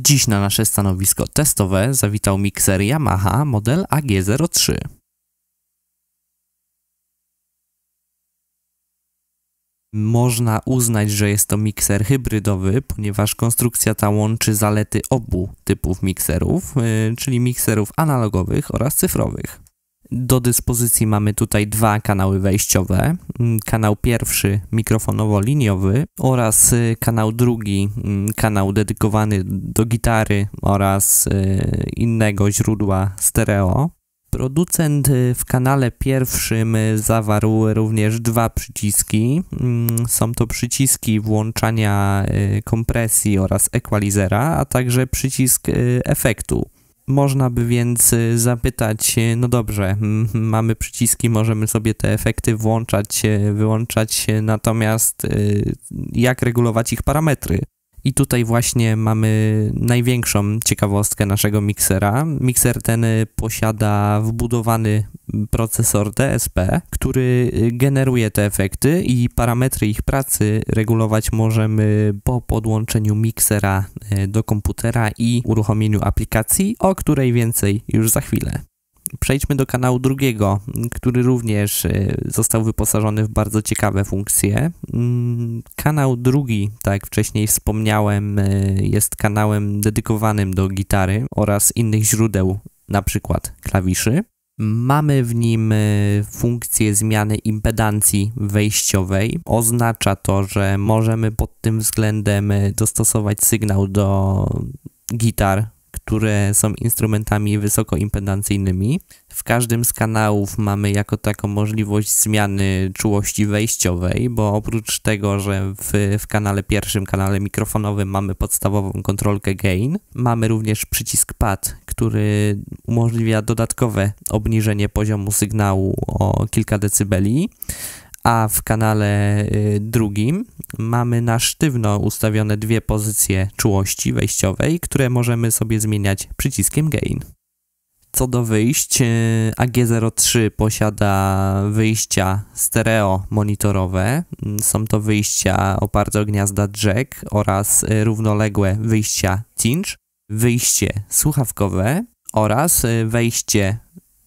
Dziś na nasze stanowisko testowe zawitał mikser Yamaha model AG03. Można uznać, że jest to mikser hybrydowy, ponieważ konstrukcja ta łączy zalety obu typów mikserów, yy, czyli mikserów analogowych oraz cyfrowych. Do dyspozycji mamy tutaj dwa kanały wejściowe. Mm, kanał pierwszy mikrofonowo-liniowy oraz y, kanał drugi, mm, kanał dedykowany do gitary oraz y, innego źródła stereo. Producent y, w kanale pierwszym zawarł również dwa przyciski. Mm, są to przyciski włączania kompresji oraz equalizera, a także przycisk efektu. Można by więc y, zapytać, y, no dobrze, mamy przyciski, możemy sobie te efekty włączać, y, wyłączać, natomiast jak regulować ich parametry? I tutaj właśnie mamy największą ciekawostkę naszego miksera. Mikser ten posiada wbudowany procesor DSP, który generuje te efekty i parametry ich pracy regulować możemy po podłączeniu miksera e, do komputera i uruchomieniu aplikacji, o której więcej już za chwilę. Przejdźmy do kanału drugiego, który również e, został wyposażony w bardzo ciekawe funkcje. Mm, kanał drugi, tak jak wcześniej wspomniałem, e, jest kanałem dedykowanym do gitary oraz innych źródeł, na przykład klawiszy. Mamy w nim e, funkcję zmiany impedancji wejściowej. Oznacza to, że możemy pod tym względem dostosować sygnał do gitar które są instrumentami wysokoimpedancyjnymi. W każdym z kanałów mamy jako taką możliwość zmiany czułości wejściowej, bo oprócz tego, że w, w kanale pierwszym, kanale mikrofonowym mamy podstawową kontrolkę gain, mamy również przycisk pad, który umożliwia dodatkowe obniżenie poziomu sygnału o kilka decybeli a w kanale y, drugim mamy na sztywno ustawione dwie pozycje czułości wejściowej, które możemy sobie zmieniać przyciskiem gain. Co do wyjść, y, AG03 posiada wyjścia stereo monitorowe. Są to wyjścia oparte o gniazda jack oraz y, równoległe wyjścia cinch, wyjście słuchawkowe oraz wejście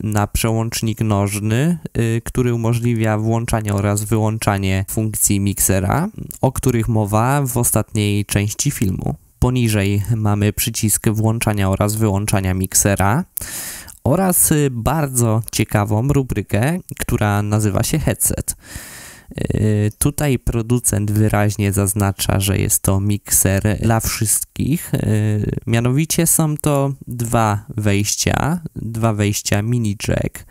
na przełącznik nożny, y, który umożliwia włączanie oraz wyłączanie funkcji miksera, o których mowa w ostatniej części filmu. Poniżej mamy przycisk włączania oraz wyłączania miksera oraz y, bardzo ciekawą rubrykę, która nazywa się headset. Y, tutaj producent wyraźnie zaznacza, że jest to mikser dla wszystkich. Y, mianowicie są to dwa wejścia, dwa wejścia mini jack,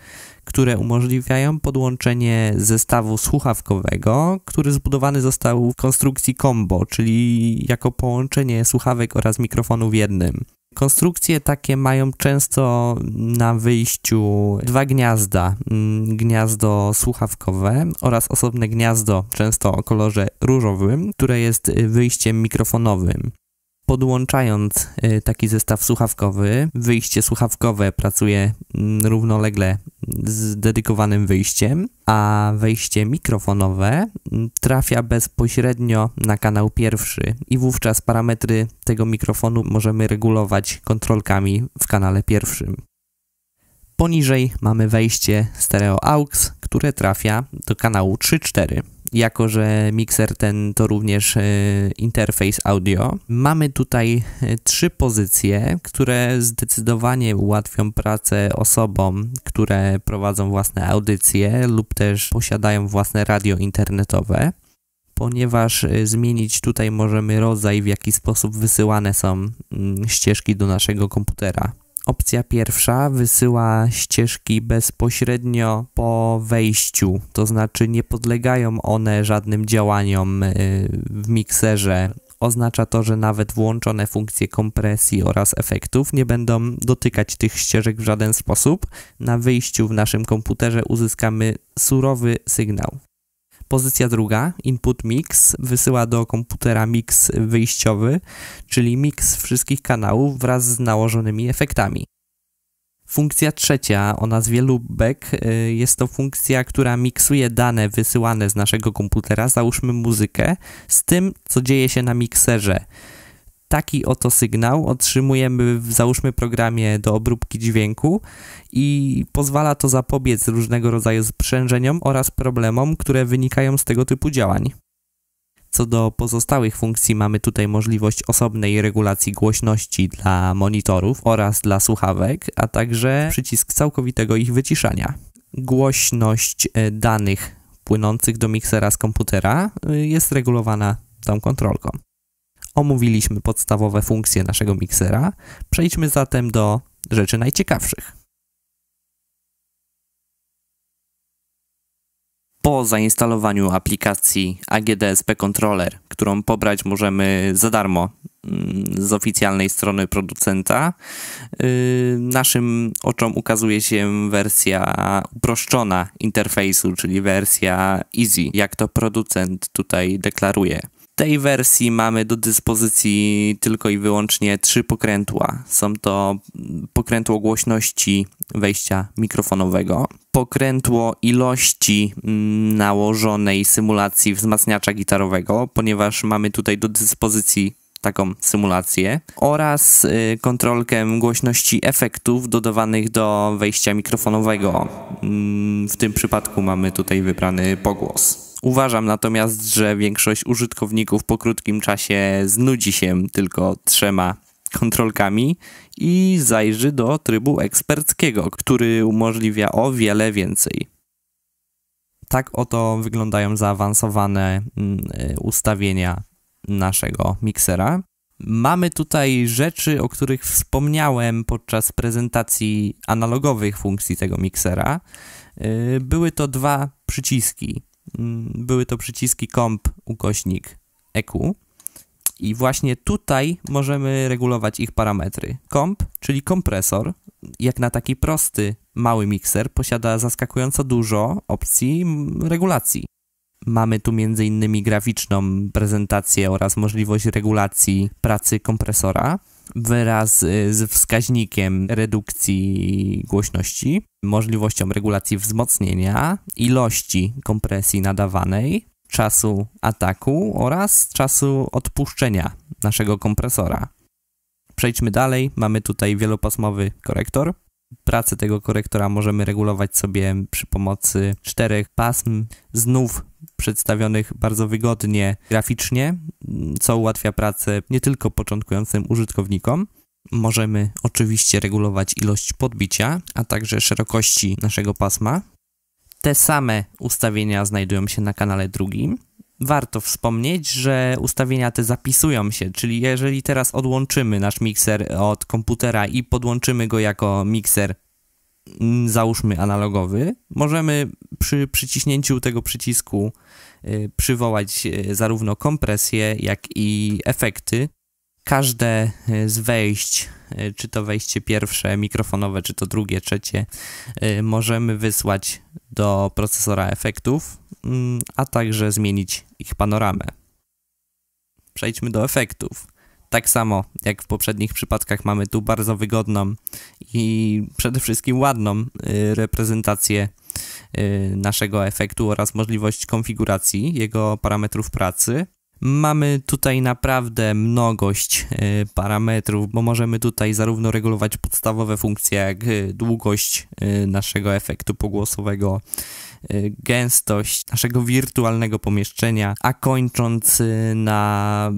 które umożliwiają podłączenie zestawu słuchawkowego, który zbudowany został w konstrukcji combo, czyli jako połączenie słuchawek oraz mikrofonu w jednym. Konstrukcje takie mają często na wyjściu dwa gniazda, mm, gniazdo słuchawkowe oraz osobne gniazdo, często o kolorze różowym, które jest wyjściem mikrofonowym. Podłączając y, taki zestaw słuchawkowy, wyjście słuchawkowe pracuje mm, równolegle z dedykowanym wyjściem, a wejście mikrofonowe mm, trafia bezpośrednio na kanał pierwszy. I wówczas parametry tego mikrofonu możemy regulować kontrolkami w kanale pierwszym. Poniżej mamy wejście stereo AUX, które trafia do kanału 3.4 jako że mikser ten to również e, interfejs audio. Mamy tutaj e, trzy pozycje, które zdecydowanie ułatwią pracę osobom, które prowadzą własne audycje lub też posiadają własne radio internetowe ponieważ e, zmienić tutaj możemy rodzaj, w jaki sposób wysyłane są mm, ścieżki do naszego komputera. Opcja pierwsza wysyła ścieżki bezpośrednio po wejściu, to znaczy nie podlegają one żadnym działaniom y, w mikserze. Oznacza to, że nawet włączone funkcje kompresji oraz efektów nie będą dotykać tych ścieżek w żaden sposób. Na wyjściu w naszym komputerze uzyskamy surowy sygnał. Pozycja druga, input mix, wysyła do komputera mix wyjściowy, czyli mix wszystkich kanałów wraz z nałożonymi efektami. Funkcja trzecia o nazwie loopback y, jest to funkcja, która miksuje dane wysyłane z naszego komputera, załóżmy muzykę, z tym, co dzieje się na mikserze. Taki oto sygnał otrzymujemy w załóżmy programie do obróbki dźwięku i pozwala to zapobiec różnego rodzaju sprzężeniom oraz problemom, które wynikają z tego typu działań. Co do pozostałych funkcji, mamy tutaj możliwość osobnej regulacji głośności dla monitorów oraz dla słuchawek, a także przycisk całkowitego ich wyciszania. Głośność e, danych płynących do miksera z komputera e, jest regulowana tą kontrolką. Omówiliśmy podstawowe funkcje naszego miksera. Przejdźmy zatem do rzeczy najciekawszych. Po zainstalowaniu aplikacji AGDSP Controller, którą pobrać możemy za darmo mm, z oficjalnej strony producenta, y, naszym oczom ukazuje się wersja uproszczona interfejsu, czyli wersja Easy, jak to producent tutaj deklaruje tej wersji mamy do dyspozycji tylko i wyłącznie trzy pokrętła. Są to pokrętło głośności wejścia mikrofonowego, pokrętło ilości mm, nałożonej symulacji wzmacniacza gitarowego, ponieważ mamy tutaj do dyspozycji taką symulację oraz y, kontrolkę głośności efektów dodawanych do wejścia mikrofonowego. Mm, w tym przypadku mamy tutaj wybrany pogłos. Uważam natomiast, że większość użytkowników po krótkim czasie znudzi się tylko trzema kontrolkami i zajrzy do trybu eksperckiego, który umożliwia o wiele więcej. Tak oto wyglądają zaawansowane mm, y, ustawienia naszego miksera. Mamy tutaj rzeczy, o których wspomniałem podczas prezentacji analogowych funkcji tego miksera. Y, były to dwa przyciski były to przyciski komp ukośnik EQ i właśnie tutaj możemy regulować ich parametry. Komp, czyli kompresor, jak na taki prosty, mały mikser, posiada zaskakująco dużo opcji regulacji. Mamy tu m.in. graficzną prezentację oraz możliwość regulacji pracy kompresora wraz y, z wskaźnikiem redukcji głośności, możliwością regulacji wzmocnienia, ilości kompresji nadawanej, czasu ataku oraz czasu odpuszczenia naszego kompresora. Przejdźmy dalej. Mamy tutaj wielopasmowy korektor. Pracę tego korektora możemy regulować sobie przy pomocy czterech pasm. Znów przedstawionych bardzo wygodnie graficznie, co ułatwia pracę nie tylko początkującym użytkownikom. Możemy oczywiście regulować ilość podbicia, a także szerokości naszego pasma. Te same ustawienia znajdują się na kanale drugim. Warto wspomnieć, że ustawienia te zapisują się, czyli jeżeli teraz odłączymy nasz mikser od komputera i podłączymy go jako mikser Mm, załóżmy analogowy, możemy przy przyciśnięciu tego przycisku y, przywołać y, zarówno kompresję, jak i efekty. Każde y, z wejść, czy to wejście pierwsze mikrofonowe, czy to drugie, trzecie, możemy wysłać do procesora efektów, mm, a także zmienić ich panoramę. Przejdźmy do efektów. Tak samo jak w poprzednich przypadkach mamy tu bardzo wygodną i przede wszystkim ładną reprezentację naszego efektu oraz możliwość konfiguracji jego parametrów pracy. Mamy tutaj naprawdę mnogość y, parametrów, bo możemy tutaj zarówno regulować podstawowe funkcje, jak długość naszego efektu pogłosowego, gęstość naszego wirtualnego pomieszczenia, a kończąc y, na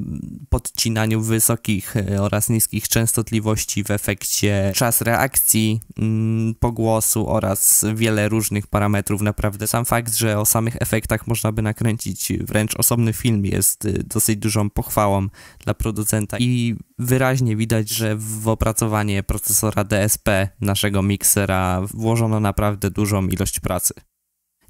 podcinaniu wysokich y, oraz niskich częstotliwości w efekcie czas reakcji mm, pogłosu oraz wiele różnych parametrów. Naprawdę sam fakt, że o samych efektach można by nakręcić wręcz osobny film jest dosyć dużą pochwałą dla producenta i wyraźnie widać, że w opracowanie procesora DSP naszego miksera włożono naprawdę dużą ilość pracy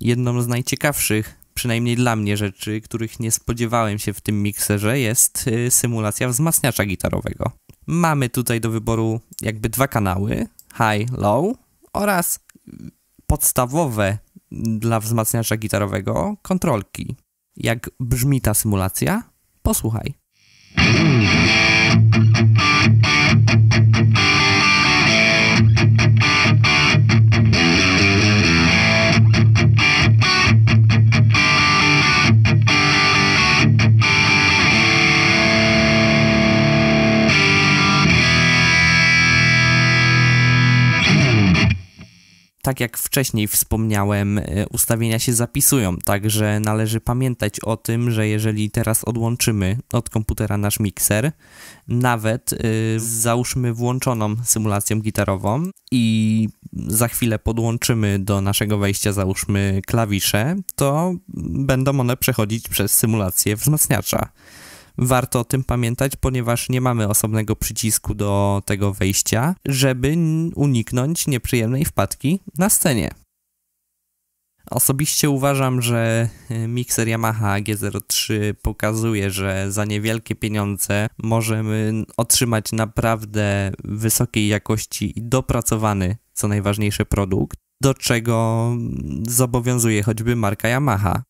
jedną z najciekawszych, przynajmniej dla mnie, rzeczy, których nie spodziewałem się w tym mikserze, jest y, symulacja wzmacniacza gitarowego. Mamy tutaj do wyboru jakby dwa kanały, high, low oraz podstawowe dla wzmacniacza gitarowego kontrolki. Jak brzmi ta symulacja? Posłuchaj. Tak jak wcześniej wspomniałem, e, ustawienia się zapisują, także należy pamiętać o tym, że jeżeli teraz odłączymy od komputera nasz mikser, nawet yy, załóżmy włączoną symulacją gitarową i za chwilę podłączymy do naszego wejścia, załóżmy klawisze, to będą one przechodzić przez symulację wzmacniacza. Warto o tym pamiętać, ponieważ nie mamy osobnego przycisku do tego wejścia, żeby uniknąć nieprzyjemnej wpadki na scenie. Osobiście uważam, że e, mikser Yamaha G03 pokazuje, że za niewielkie pieniądze możemy otrzymać naprawdę wysokiej jakości i dopracowany, co najważniejsze, produkt, do czego zobowiązuje choćby marka Yamaha.